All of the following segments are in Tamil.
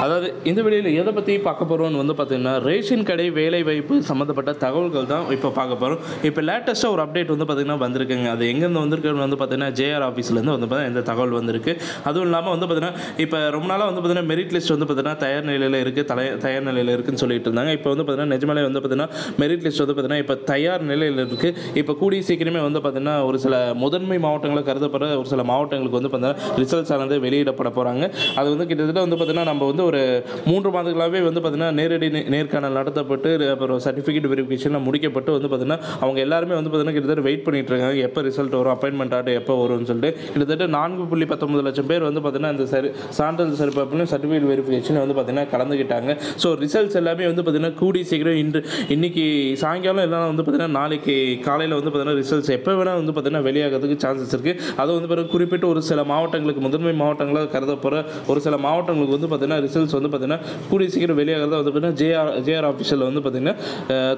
அதாவது இந்த வீடியோவில் எதை பற்றி பார்க்க போகிறோம்னு வந்து பார்த்தீங்கன்னா ரேஷன் கடை வேலை வாய்ப்பு சம்மந்தப்பட்ட தகவல்கள் தான் இப்போ பார்க்க போகிறோம் இப்போ லேட்டஸ்ட்டாக ஒரு அப்டேட் வந்து பார்த்தீங்கன்னா வந்திருக்குங்க அது எங்கேருந்து வந்திருக்குன்னு வந்து பார்த்தீங்கன்னா ஜேஆர் ஆஃபீஸ்லேருந்து வந்து பார்த்தீங்கன்னா இந்த தகவல் வந்திருக்கு அதுவும் இல்லாமல் வந்து பார்த்தீங்கன்னா இப்போ ரொம்ப நாளாக வந்து பார்த்தீங்கன்னா மெரிட் லிஸ்ட் வந்து பார்த்தீங்கன்னா தயார் நிலையில் இருக்குது தலை தயார் நிலையில் இருக்குதுன்னு சொல்லிட்டு இருந்தாங்க இப்போ வந்து பார்த்தீங்கன்னா நிஜமாலே வந்து பார்த்தீங்கன்னா மெரிட் லிஸ்ட் வந்து பார்த்தீங்கன்னா இப்போ தயார் நிலையில் இருக்குது இப்போ கூடிய சீக்கிரமே வந்து பார்த்தீங்கன்னா ஒரு சில முதன்மை மாவட்டங்களை கருதப்படுற ஒரு சில மாவட்டங்களுக்கு வந்து பார்த்தீங்கன்னா ரிசல்ட்ஸ் ஆனது வெளியிடப்பட போகிறாங்க அது வந்து கிட்டத்தட்ட வந்து பார்த்தீங்கன்னா நம்ம வந்து ஒரு மூன்று மாதங்களாகவே வந்து பார்த்தீங்கன்னா நேரடி நே- நேர்காணல் நடத்தப்பட்டு அப்புறம் சர்டிஃபிகேட் வெரிஃபிகேஷன்லாம் முடிக்கப்பட்டு வந்து பார்த்தீங்கன்னா அவங்க எல்லாருமே வந்து பார்த்தீங்கன்னா கிட்டத்தட்ட வெயிட் பண்ணிகிட்டு இருக்காங்க எப்போ ரிசல்ட் வரும் அப்பாயின்மெண்ட் ஆர்டர் எப்போ வரும்னு சொல்லிட்டு கிட்டத்தட்ட நான்கு புள்ளி பத்தொன்பது லட்சம் பேர் வந்து பார்த்தீங்கன்னா இந்த சரி சான்றிதழ் சரிபார்ப்புலையும் சர்டிஃபிகேட் வெரிஃபிகேஷன் வந்து பார்த்தீங்கன்னா கலந்துக்கிட்டாங்க ஸோ ரிசல்ட்ஸ் எல்லாமே வந்து பார்த்தீங்கன்னா கூடி சீக்கிரம் இன்று இன்னைக்கு சாயங்காலம் இல்லைனா வந்து பார்த்தீங்கன்னா நாளைக்கு காலையில் வந்து பார்த்தீங்கன்னா ரிசல்ட்ஸ் எப்போ வேணால் வந்து பார்த்தீங்கன்னா வெளியாகிறதுக்கு சான்சஸ் இருக்குது அது வந்து பிறகு குறிப்பிட்ட ஒரு சில மாவட்டங்களுக்கு முதன்மை மாவட்டங்களாக கருதப்போகிற ஒரு சில மாவட்டங்களுக்கு வந்து பார்த்தீங்கன்னா ரிசல்ட்ஸ் வந்து பார்த்தீங்கன்னா கூடிய சீக்கிரம் வெளியாகிறதா வந்து பார்த்திங்கன்னா ஜேஆர் ஜேஆர் ஆஃபீஸில் வந்து பார்த்திங்கன்னா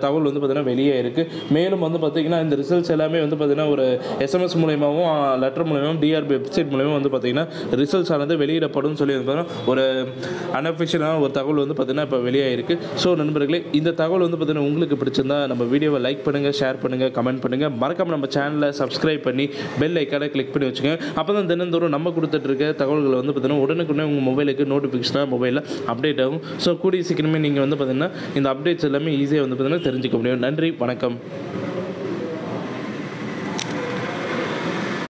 தகவல் வந்து பார்த்திங்கன்னா வெளியே இருக்குது மேலும் வந்து பார்த்திங்கன்னா இந்த ரிசல்ட்ஸ் எல்லாமே வந்து பார்த்திங்கன்னா ஒரு எஸ்எம்எஸ் மூலயமாவும் லெட்டர் மூலயமாவும் டிஆர்பி வெப்சைட் மூலயமா வந்து பார்த்திங்கன்னா ரிசல்ட்ஸ் ஆனது வெளியிடப்படும் சொல்லி வந்து பார்த்தீங்கன்னா ஒரு அன்அஃபிஷியலான ஒரு தகவல் வந்து பார்த்தீங்கன்னா இப்போ வெளியாகிருக்கு ஸோ நண்பர்களே இந்த தகவல் வந்து பார்த்திங்கன்னா உங்களுக்கு பிடிச்சிருந்தா நம்ம வீடியோவை லைக் பண்ணுங்கள் ஷேர் பண்ணுங்கள் கமெண்ட் பண்ணுங்கள் மறக்காம நம்ம சேனலை சப்ஸ்கிரைப் பண்ணி பெல் ஐக்கானை கிளிக் பண்ணி வச்சுக்கோங்க அப்போ தான் தினந்தோறும் நம்ம கொடுத்துட்டு இருக்க தகவல்களை வந்து பார்த்தீங்கன்னா உடனுக்குடனே உங்கள் மொபைலுக்கு நோட்டிஃபிகேஷனாக மொபைலில் அப்டேட் ஆகும். ஸோ கூடிய சீக்கிரமே நீங்கள் வந்து பார்த்திங்கன்னா இந்த அப்டேட்ஸ் எல்லாமே ஈஸியாக வந்து பார்த்திங்கன்னா தெரிஞ்சுக்க முடியும். நன்றி வணக்கம்.